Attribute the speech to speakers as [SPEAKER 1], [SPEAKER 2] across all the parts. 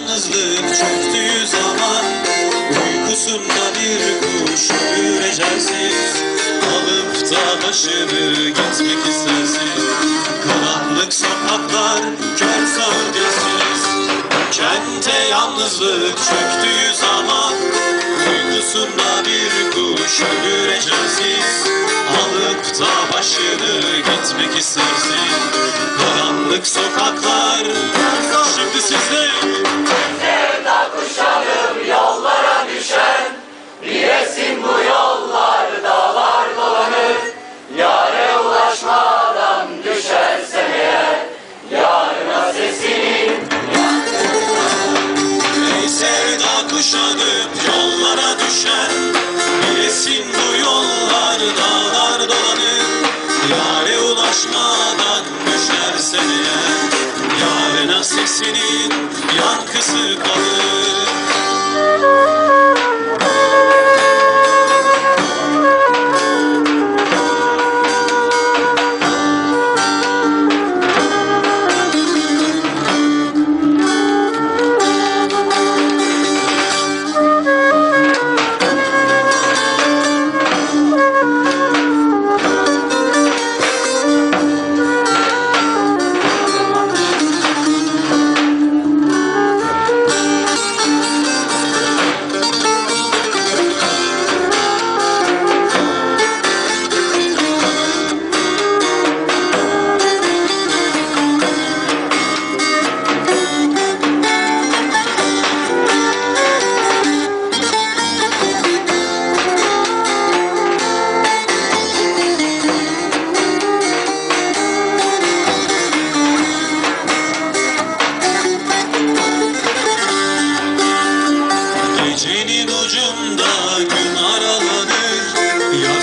[SPEAKER 1] yalnızlık çöktüğü zaman Uykusunda bir kuş ölür ecelsiz Alıp da başını gitmek istersin. Karanlık sokaklar, kör gözsüz Kente yalnızlık çöktüğü zaman Uykusunda bir kuş ölür ecelsiz Alıp da başını gitmek istersin. Karanlık sokaklar
[SPEAKER 2] Yare ulaşmadan düşersen eğer Yarına sesinin
[SPEAKER 1] yankısı kalır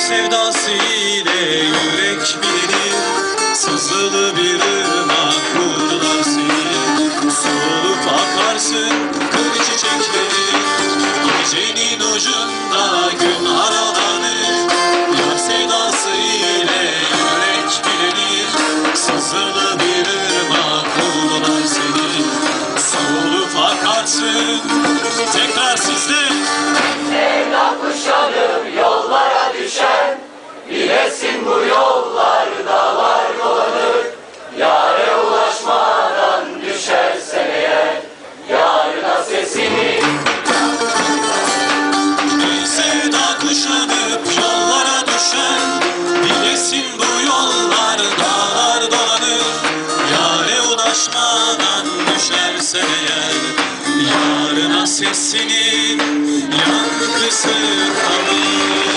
[SPEAKER 1] sevdası ile yürek bilinir Sızılı bir ırmak vurdular seni. Solup akarsın kır çiçekleri. Gecenin ucunda gün aralanır. Yar sevdası ile yürek bilinir Sızılı bir ırmak vurdular seni. Solup akarsın. Tekrar sizde
[SPEAKER 2] aşmadan düşerse eğer Yarına
[SPEAKER 1] sesini yalnız kalır.